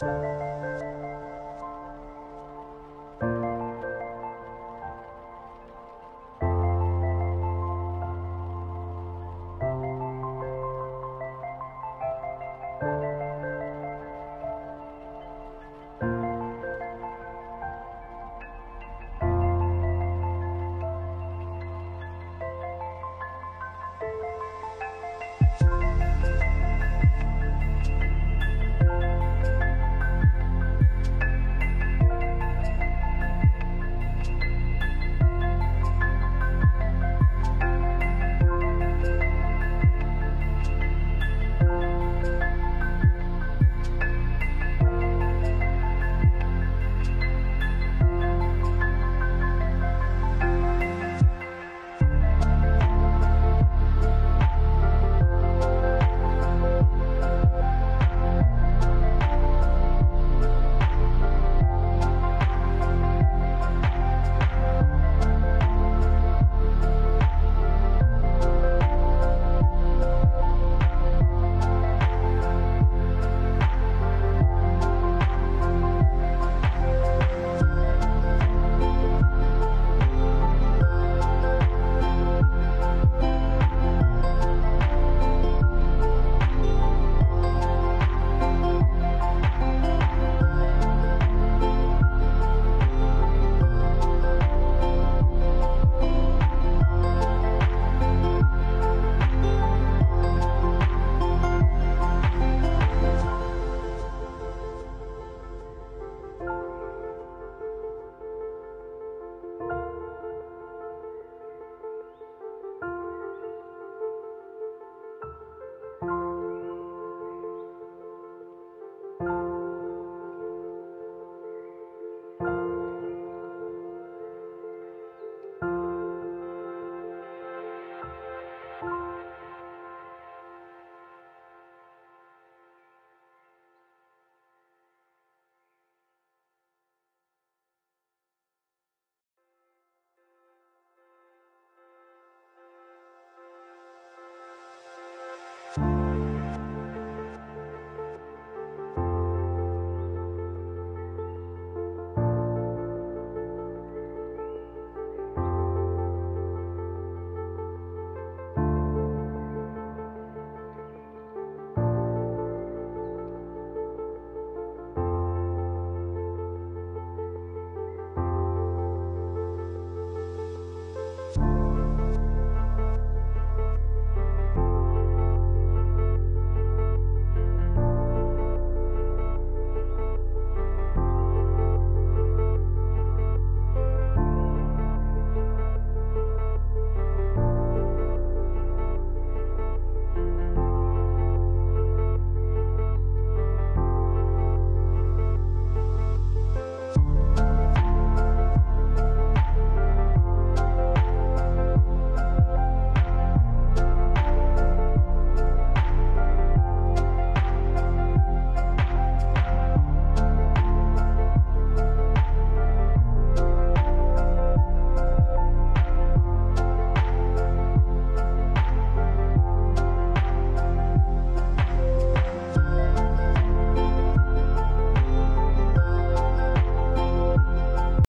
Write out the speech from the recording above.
Bye.